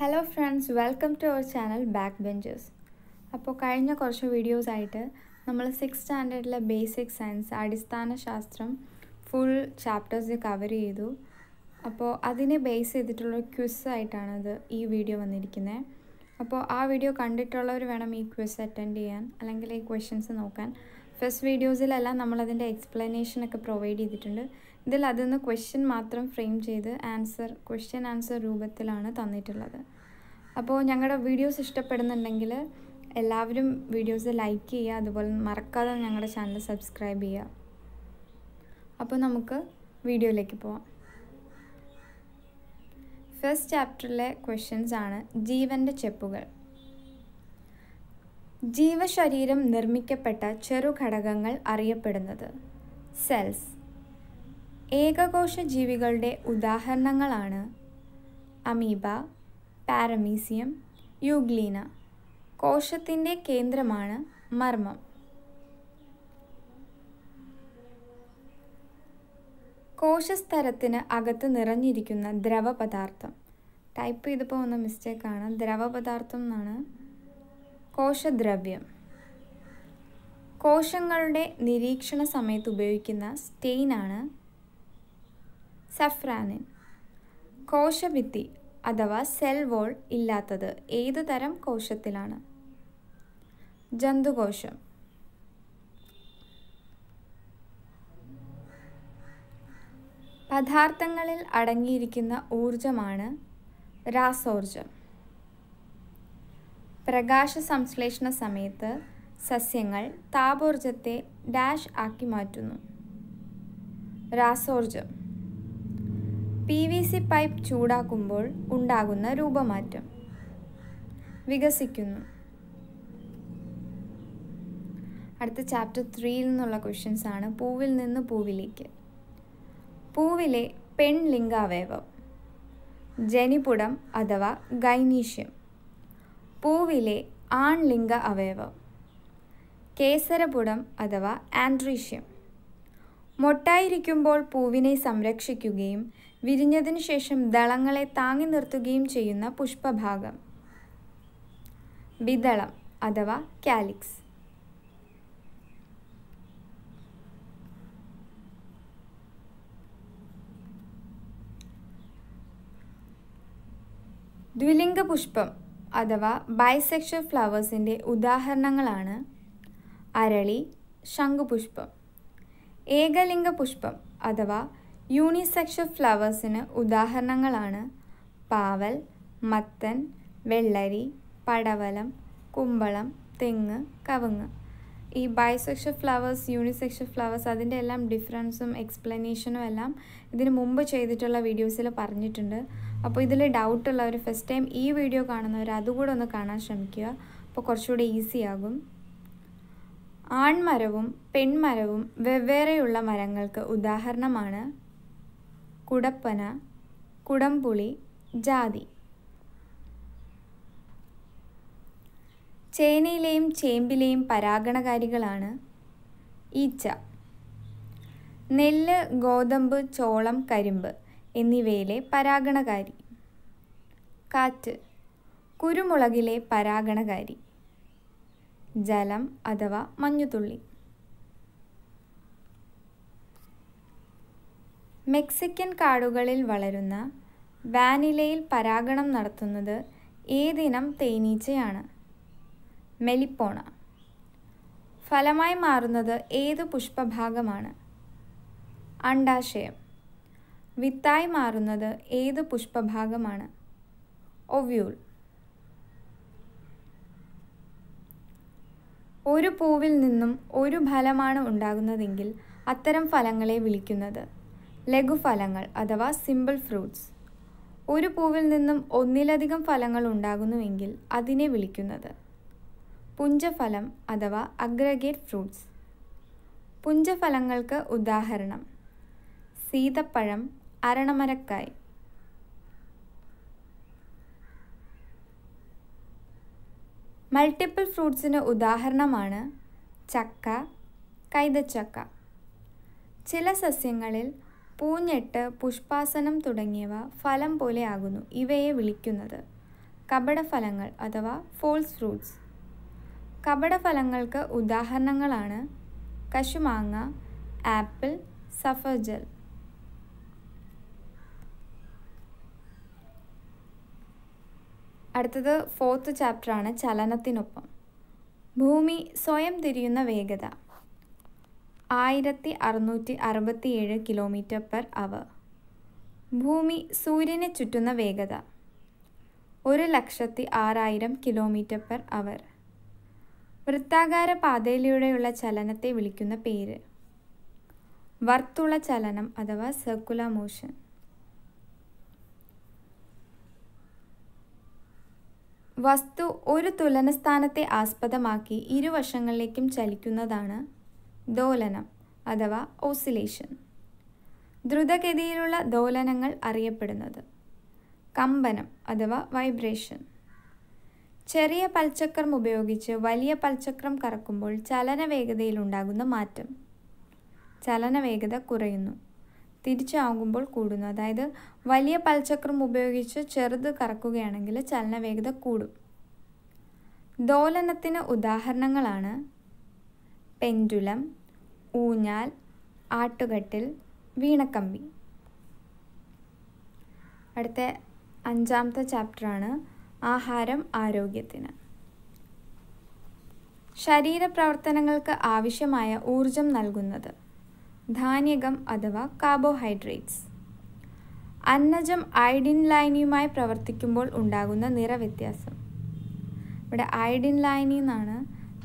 Hello friends welcome to our channel back benches അപ്പോൾ കഴിഞ്ഞ കുറച്ച് വീഡിയോസായിട്ട് നമ്മൾ സിക്സ് സ്റ്റാൻഡേർഡിലെ ബേസിക് സയൻസ് അടിസ്ഥാന ശാസ്ത്രം ഫുൾ ചാപ്റ്റേഴ്സ് കവർ ചെയ്തു. അപ്പോൾ അതിനെ ബേസ് ചെയ്തിട്ടുള്ള ക്വിസ് ആയിട്ടാണത് ഈ വീഡിയോ വന്നിരിക്കുന്നത് അപ്പോൾ ആ വീഡിയോ കണ്ടിട്ടുള്ളവർ വേണം ഈ ക്വിസ് അറ്റൻഡ് ചെയ്യാൻ അല്ലെങ്കിൽ ഈ ക്വസ്റ്റ്യൻസ് നോക്കാൻ. ഫസ്റ്റ് വീഡിയോസിലെല്ലാം നമ്മളതിന്റെ എക്സ്പ്ലനേഷനൊക്കെ പ്രൊവൈഡ് ചെയ്തിട്ടുണ്ട്. ഇതിൽ അതിൽ ക്വസ്റ്റ്യൻ മാത്രം ഫ്രെയിം ചെയ്ത് ആൻസർ ക്വസ്റ്റ്യൻ ആൻസർ രൂപത്തിലാണ് തന്നിട്ടുള്ളത്. അപ്പോൾ ഞങ്ങളുടെ വീഡിയോസ് ഇഷ്ടപ്പെടുന്നുണ്ടെങ്കിൽ എല്ലാവരും വീഡിയോസ് ലൈക്ക് ചെയ്യുക അതുപോലെ മറക്കാതെ ഞങ്ങളുടെ ചാനൽ സബ്സ്ക്രൈബ് ചെയ്യുക. അപ്പോൾ നമുക്ക് വീഡിയോയിലേക്ക് പോവാം. ഫസ്റ്റ് ചാപ്റ്ററിലെ ക്വസ്റ്റ്യൻസ് ആണ് ജീവന്റെ ചെപ്പുകൾ. ജീവശരീരം നിർമ്മിക്കപ്പെട്ട ചെറുഘടകങ്ങൾ അറിയപ്പെടുന്നത് സെൽസ് ഏകകോശ ജീവികളുടെ ഉദാഹരണങ്ങളാണ് അമീബ പാരമീസിയം യൂഗ്ലീന. കോശത്തിന്റെ കേന്ദ്രമാണ് മർമ്മം. കോശസ്തരത്തിന് അകത്ത് നിറഞ്ഞിരിക്കുന്ന ദ്രവപദാർത്ഥം. ടൈപ്പ് ചെയ്തപ്പോൾ വന്ന മിസ്റ്റേക്കാണ്. ദ്രവപദാർത്ഥം എന്നാണ്. കോശദ്രവ്യം. കോശങ്ങളുടെ നിരീക്ഷണ സമയത്ത് ഉപയോഗിക്കുന്ന സ്റ്റെയിനാണ് സഫ്രാനിൻ കോശഭിത്തി അഥവാ സെൽ വോൾ ഇല്ലാത്തത് ഏത് തരം കോശത്തിലാണ്? ജന്തുകോശം. പദാർത്ഥങ്ങളിൽ അടങ്ങിയിരിക്കുന്ന ഊർജമാണ് രാസോർജം പ്രകാശ സംശ്ലേഷണ സമയത്ത് സസ്യങ്ങൾ താപോർജത്തെ ഡാഷ് ആക്കി മാറ്റുന്നു. രാസോർജം പി വി സി പൈപ്പ് ചൂടാക്കുമ്പോൾ ഉണ്ടാകുന്ന രൂപമാറ്റം. വികസിക്കുന്നു. അടുത്ത ചാപ്റ്റർ ത്രീയിൽ നിന്നുള്ള ക്വസ്റ്റ്യൻസ് ആണ്. പൂവിൽ നിന്ന് പൂവിലേക്ക്. പൂവിലെ പെൺലിംഗാവയവം ജനിപുടം അഥവാ ഗൈനീഷ്യം. പൂവിലെ ആൺലിംഗ അവയവം കേസരപുടം അഥവാ ആൻഡ്രീഷ്യം മൊട്ടായിരിക്കുമ്പോൾ പൂവിനെ സംരക്ഷിക്കുകയും വിരിഞ്ഞതിനു ശേഷം ദളങ്ങളെ താങ്ങി നിർത്തുകയും ചെയ്യുന്ന പുഷ്പഭാഗം. വിതളം അഥവാ കാലിക്സ്. ദ്വിലിംഗ പുഷ്പം അഥവാ ബൈസെക്ഷൽ ഫ്ലവേഴ്സിന്റെ ഉദാഹരണങ്ങളാണ് അരളി ശംഖുപുഷ്പം. ഏകലിംഗ പുഷ്പം അഥവാ യൂണിസെക്ഷൽ ഫ്ലവേഴ്സിന് ഉദാഹരണങ്ങളാണ് പാവൽ മത്തൻ വെള്ളരി പടവലം കുമ്പളം തെങ്ങ് കവുങ്ങ്. ഈ ബൈസെക്ഷൽ ഫ്ലവേഴ്സ് യൂണിസെക്ഷൽ ഫ്ലവേഴ്സ് അതിന്റെ എല്ലാം ഡിഫറൻസും എക്സ്പ്ലനേഷനും എല്ലാം ഇതിന് മുമ്പ് ചെയ്തിട്ടുള്ള വീഡിയോസിൽ പറഞ്ഞിട്ടുണ്ട്. അപ്പോൾ ഇതിൽ ഡൗട്ടുള്ളവർ ഫസ്റ്റ് ടൈം ഈ വീഡിയോ കാണുന്നവർ അതുകൂടെ ഒന്ന് കാണാൻ ശ്രമിക്കുക. അപ്പോൾ കുറച്ചുകൂടി ഈസി ആകും. ആൺമരവും പെൺമരവും വെവ്വേറെയുള്ള മരങ്ങൾക്ക് ഉദാഹരണമാണ് കുടപ്പന കുടംപുളി ജാതി. ചേനയിലെയും ചേമ്പിലെയും പരാഗണകാരികളാണ് ഈച്ച. നെല്ല് ഗോതമ്പ് ചോളം കരിമ്പ് എന്നിവയിലെ പരാഗണകാരി. കാറ്റ് കുരുമുളകിലെ പരാഗണകാരി. ജലം അഥവാ മഞ്ഞുതുള്ളി. മെക്സിക്കൻ കാടുകളിൽ വളരുന്ന വാനിലയിൽ പരാഗണം നടത്തുന്നത് ഏതിനം തേനീച്ചയാണ്. മെലിപ്പോണ. ഫലമായി മാറുന്നത് ഏത് പുഷ്പഭാഗമാണ്? അണ്ടാശയം. വിത്തായി മാറുന്നത് ഏത് പുഷ്പഭാഗമാണ്? ഒവ്യൂൾ. ഒരു പൂവിൽ നിന്നും ഒരു ഫലമാണ് ഉണ്ടാകുന്നതെങ്കിൽ അത്തരം ഫലങ്ങളെ വിളിക്കുന്നത് ലഘുഫലങ്ങൾ അഥവാ സിമ്പിൾ ഫ്രൂട്ട്സ് ഒരു പൂവിൽ നിന്നും ഒന്നിലധികം ഫലങ്ങൾ ഉണ്ടാകുന്നുവെങ്കിൽ അതിനെ വിളിക്കുന്നത് പുഞ്ചഫലം അഥവാ അഗ്രഗേറ്റ് ഫ്രൂട്ട്സ് പുഞ്ചഫലങ്ങൾക്ക് ഉദാഹരണം സീതപ്പഴം അരണമരക്കായ് മൾട്ടിപ്പിൾ ഫ്രൂട്ട്സിന് ഉദാഹരണമാണ് ചക്ക കൈതച്ചക്ക. ചില സസ്യങ്ങളിൽ പൂഞ്ഞെട്ട് പുഷ്പാസനം തുടങ്ങിയവ ഫലം പോലെ ആകുന്നു ഇവയെ വിളിക്കുന്നത്. കപടഫലങ്ങൾ അഥവാ ഫോൾസ് ഫ്രൂട്ട്സ് കപടഫലങ്ങൾക്ക് ഉദാഹരണങ്ങളാണ് കശുമാങ്ങ ആപ്പിൾ സഫർജൽ അടുത്തത് ഫോർത്ത് ചാപ്റ്ററാണ് ചലനത്തിനൊപ്പം. ഭൂമി സ്വയം തിരിയുന്ന വേഗത. ആയിരത്തി അറുന്നൂറ്റി അറുപത്തിയേഴ് കിലോമീറ്റർ പെർ അവർ ഭൂമി സൂര്യനെ ചുറ്റുന്ന വേഗത. ഒരു ലക്ഷത്തി ആറായിരം കിലോമീറ്റർ പെർ അവർ വൃത്താകാര പാതയിലൂടെയുള്ള ചലനത്തെ വിളിക്കുന്ന പേര്. വർത്തുള ചലനം അഥവാ സർക്കുലർ മോഷൻ വസ്തു ഒരു തുലനസ്ഥാനത്തെ ആസ്പദമാക്കി ഇരുവശങ്ങളിലേക്കും ചലിക്കുന്നതാണ് ദോലനം അഥവാ ഓസിലേഷൻ. ദ്രുതഗതിയിലുള്ള ദോലനങ്ങൾ അറിയപ്പെടുന്നത് കമ്പനം അഥവാ വൈബ്രേഷൻ. ചെറിയ പൽചക്രം ഉപയോഗിച്ച് വലിയ പൽചക്രം കറക്കുമ്പോൾ ചലനവേഗതയിലുണ്ടാകുന്ന മാറ്റം. ചലനവേഗത കുറയുന്നു. തിരിച്ചാകുമ്പോൾ കൂടുന്നു. അതായത് വലിയ പൽചക്രം ഉപയോഗിച്ച് ചെറുത് കറക്കുകയാണെങ്കിൽ ചലനവേഗത കൂടും. ദോലനത്തിന് ഉദാഹരണങ്ങളാണ് പെൻഡുലം ഊഞ്ഞാൽ ആട്ടുകട്ടിൽ വീണക്കമ്പി. അടുത്ത അഞ്ചാമത്തെ ചാപ്റ്ററാണ് ആഹാരം ആരോഗ്യത്തിന്. ശരീരപ്രവർത്തനങ്ങൾക്ക് ആവശ്യമായ ഊർജം നൽകുന്നത്. ധാന്യകം അഥവാ കാർബോഹൈഡ്രേറ്റ്സ്. അന്നജം ഐഡിൻ ലൈനിയുമായി പ്രവർത്തിക്കുമ്പോൾ ഉണ്ടാകുന്ന നിറവ്യത്യാസം. ഇവിടെ ഐഡിൻ ലൈനി എന്നാണ്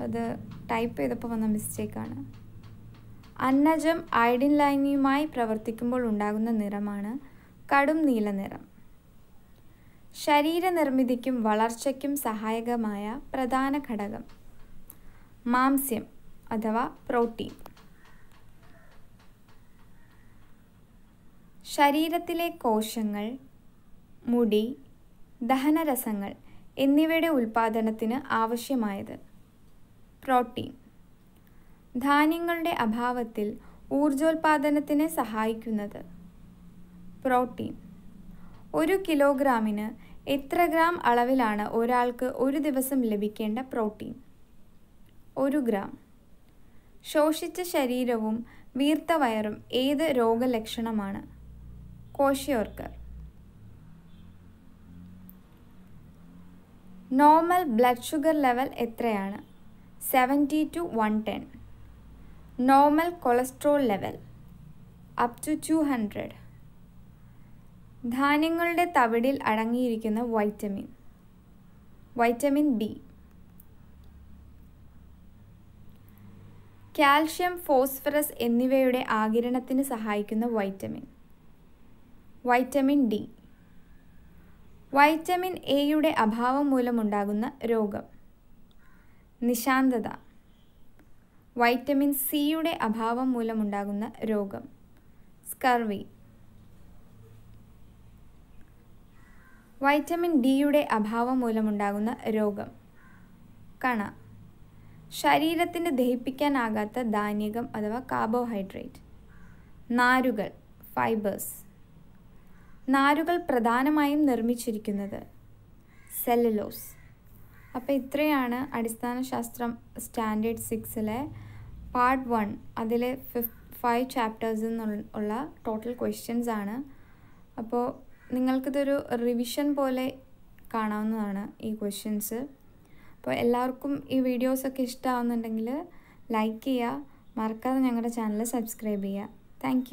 അത് ടൈപ്പ് ചെയ്തപ്പോൾ വന്ന മിസ്റ്റേക്കാണ് അന്നജം ഐഡിൻ ലൈനിയുമായി പ്രവർത്തിക്കുമ്പോൾ ഉണ്ടാകുന്ന നിറമാണ് കടും നീല നിറം. ശരീരനിർമ്മിതിക്കും വളർച്ചയ്ക്കും സഹായകമായ പ്രധാന ഘടകം മാംസ്യം അഥവാ പ്രോട്ടീൻ. ശരീരത്തിലെ കോശങ്ങൾ മുടി ദഹനരസങ്ങൾ എന്നിവയുടെ ഉൽപ്പാദനത്തിന് ആവശ്യമായത്. പ്രോട്ടീൻ. ധാന്യങ്ങളുടെ അഭാവത്തിൽ ഊർജോൽപാദനത്തിന് സഹായിക്കുന്നത്. പ്രോട്ടീൻ. ഒരു കിലോഗ്രാമിന് എത്ര ഗ്രാം അളവിലാണ് ഒരാൾക്ക് ഒരു ദിവസം ലഭിക്കേണ്ട പ്രോട്ടീൻ? ഒരു ഗ്രാം. ശോഷിച്ച ശരീരവും വീർത്ത വയറും ഏത് രോഗലക്ഷണമാണ്? Kwashiorkor normal blood sugar level എത്രയാണ്? Seventy to one ten normal cholesterol level up to two hundred ധാന്യങ്ങളുടെ തവിടിൽ അടങ്ങിയിരിക്കുന്ന vitamin vitamin B calcium phosphorus എന്നിവയുടെ ആകിരണത്തിന് സഹായിക്കുന്ന വൈറ്റമിൻ വൈറ്റമിൻ ഡി. വൈറ്റമിൻ എയുടെ അഭാവം മൂലമുണ്ടാകുന്ന രോഗം. നിശാന്തത. വൈറ്റമിൻ സിയുടെ അഭാവം മൂലമുണ്ടാകുന്ന രോഗം. സ്കർവി. വൈറ്റമിൻ ഡിയുടെ അഭാവം മൂലമുണ്ടാകുന്ന രോഗം. കണ. ശരീരത്തിന് ദഹിപ്പിക്കാനാകാത്ത ധാന്യകം അഥവാ കാർബോഹൈഡ്രേറ്റ് നാരുകൾ ഫൈബേഴ്സ് നാരുകൾ പ്രധാനമായും നിർമ്മിച്ചിരിക്കുന്നത് സെല്ലുലോസ്. അപ്പോൾ ഇത്രയാണ് അടിസ്ഥാന ശാസ്ത്രം സ്റ്റാൻഡേർഡ് സിക്സിലെ പാർട്ട് വൺ. അതിലെ ഫിഫ് ഫൈവ് ചാപ്റ്റേഴ്സിൽ നിന്നുള്ള ടോട്ടൽ ക്വസ്റ്റ്യൻസ് ആണ്. അപ്പോൾ നിങ്ങൾക്കിതൊരു റിവിഷൻ പോലെ കാണാവുന്നതാണ് ഈ ക്വസ്റ്റ്യൻസ്. അപ്പോൾ എല്ലാവർക്കും ഈ വീഡിയോസൊക്കെ ഇഷ്ടമാവുന്നുണ്ടെങ്കിൽ ലൈക്ക് ചെയ്യുക. മറക്കാതെ ഞങ്ങളുടെ ചാനൽ സബ്സ്ക്രൈബ് ചെയ്യുക. താങ്ക്